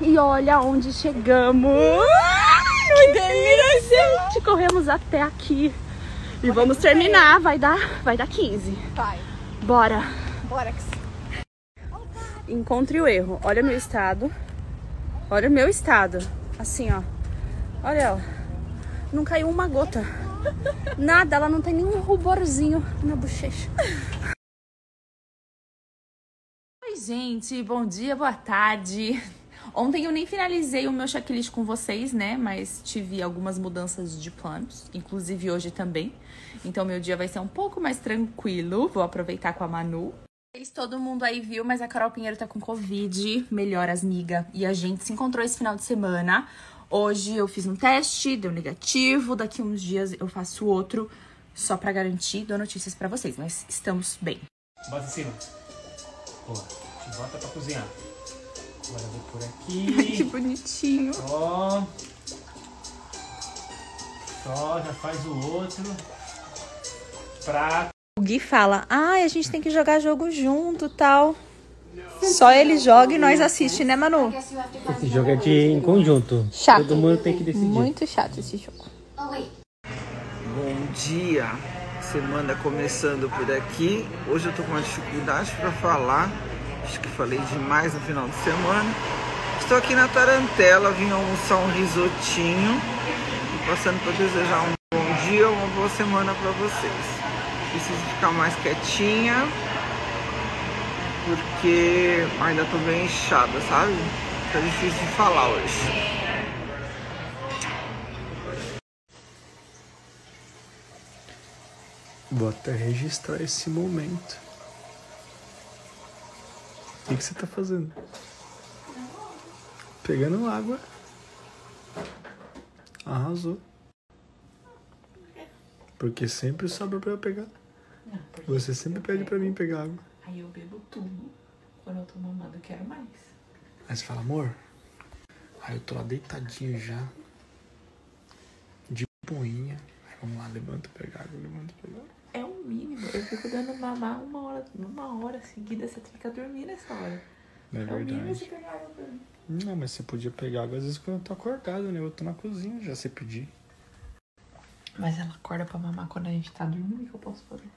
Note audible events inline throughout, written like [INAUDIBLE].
e olha onde chegamos. Que delícia! Gente, corremos até aqui. E vamos terminar, vai dar, vai dar 15. Vai. Bora. Bora. Encontre o erro. Olha meu estado. Olha o meu estado. Assim, ó. Olha ela. Não caiu uma gota. Nada, ela não tem nenhum ruborzinho na bochecha. Oi, gente. Bom dia, boa tarde. Ontem eu nem finalizei o meu checklist com vocês, né? Mas tive algumas mudanças de planos, inclusive hoje também. Então meu dia vai ser um pouco mais tranquilo. Vou aproveitar com a Manu. Todo mundo aí viu, mas a Carol Pinheiro tá com Covid. Melhoras, miga. E a gente se encontrou esse final de semana. Hoje eu fiz um teste, deu negativo. Daqui uns dias eu faço outro, só pra garantir. Dou notícias pra vocês, mas estamos bem. Bota em cima. Boa. Bota pra cozinhar. Agora eu vou por aqui. [LAUGHS] que bonitinho. Ó. Só, já faz o outro. Prato. O Gui fala, ai, ah, a gente tem que jogar jogo junto tal. Só ele joga e nós assiste, né, Manu? Esse jogo é de em conjunto. Chato. Todo mundo tem que decidir. Muito chato esse jogo. Bom dia. Semana começando por aqui. Hoje eu tô com uma dificuldade para falar. Acho que falei demais no final de semana. Estou aqui na Tarantela, vim almoçar um risotinho. E passando para desejar um bom dia, uma boa semana para vocês. Preciso ficar mais quietinha, porque ainda tô bem inchada, sabe? Tá difícil de falar hoje. Vou até registrar esse momento. O que, que você tá fazendo? Pegando água. Arrasou. Porque sempre sobra pra eu pegar. Não, Você sempre pede pra mim pegar água. Aí eu bebo tudo. Quando eu tô mamando, eu quero mais. Aí você fala, amor. Aí eu tô lá deitadinho já. De boinha. Aí vamos lá, levanta, pega água, levanta, pega água. É mínimo. Eu fico dando mamar uma hora, uma hora seguida, você fica dormindo nessa hora. É É o mínimo verdade. você pegar água pra mim. Não, mas você podia pegar água às vezes quando eu tô acordado, né? Eu tô na cozinha já, você pedir. Mas ela acorda pra mamar quando a gente tá dormindo, o que eu posso fazer?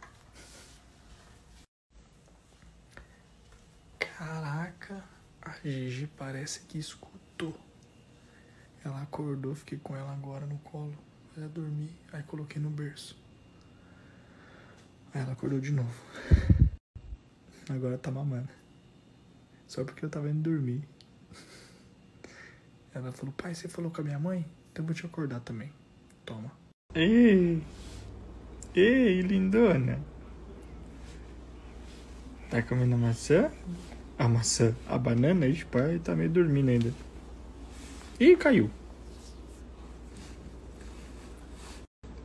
Caraca, a Gigi parece que escutou. Ela acordou, fiquei com ela agora no colo. Vai dormir, aí coloquei no berço. Ela acordou de novo. Agora tá mamando. Só porque eu tava indo dormir. Ela falou, pai, você falou com a minha mãe? Então eu vou te acordar também. Toma. Ei! Ei, lindona! Tá comendo a maçã? A maçã, a banana, ixi, pai tá meio dormindo ainda. Ih, caiu.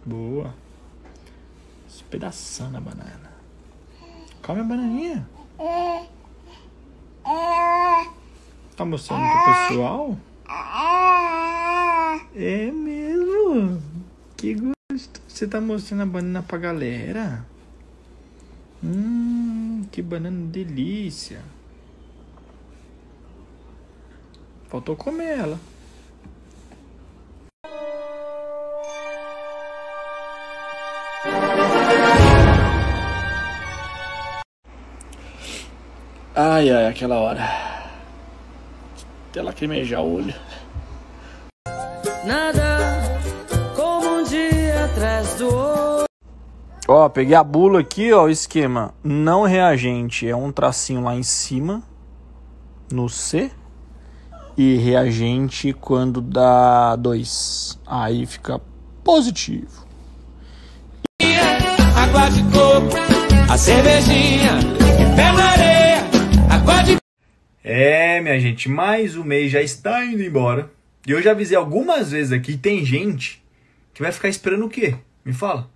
Boa. Despedaçando a banana. Come a bananinha. Tá mostrando pro pessoal? É mesmo? Que gosto. Você tá mostrando a banana pra galera? Hum, que banana delícia. Faltou comer ela. Ai, ai, aquela hora. Até ela queimejar o olho. Nada como um dia atrás do outro. Ó, peguei a bula aqui, ó, o esquema. Não reagente é um tracinho lá em cima, no C. E reagente quando dá 2. Aí fica positivo. Água de coco, a cervejinha, É, minha gente, mais um mês já está indo embora. E eu já avisei algumas vezes aqui, tem gente que vai ficar esperando o quê? Me fala.